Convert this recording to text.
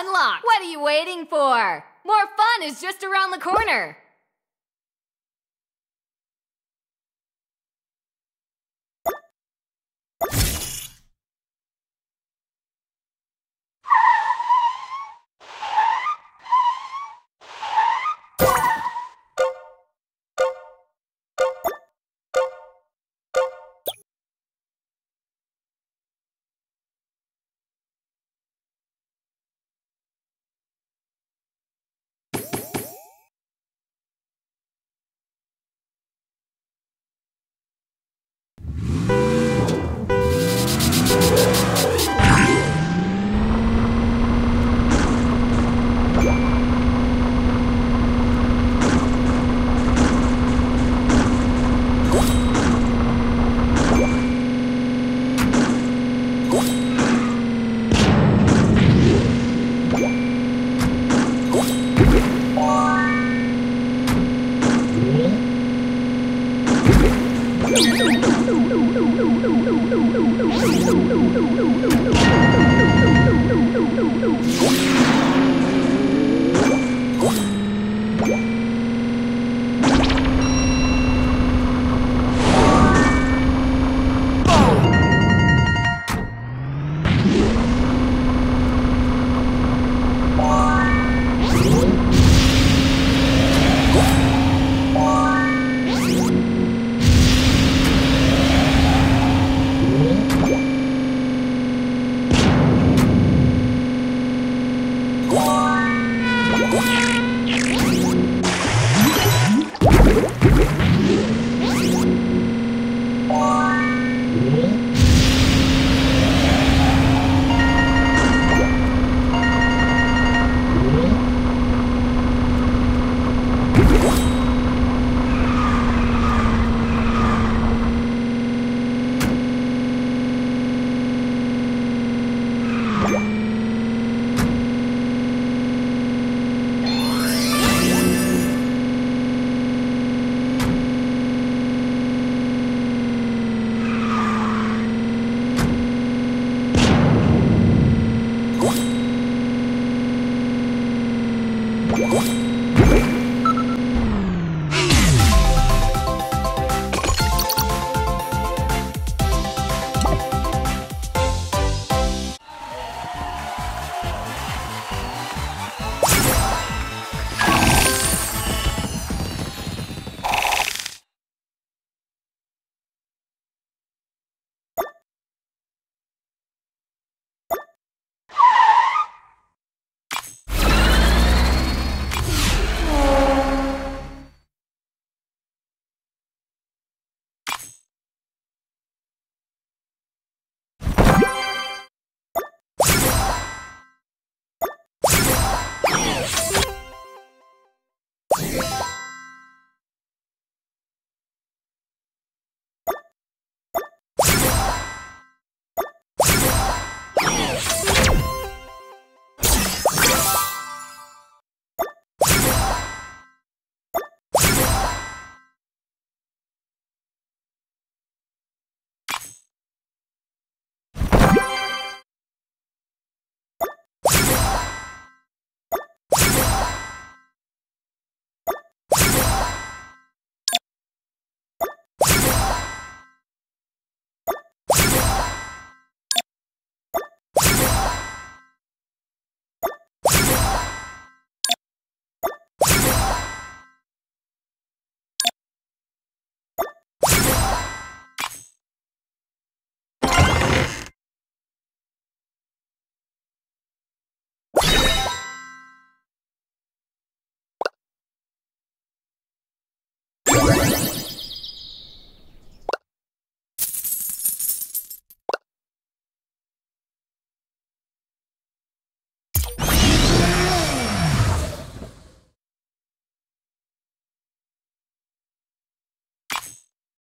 unlocked. What are you waiting for? More fun is just around the corner. You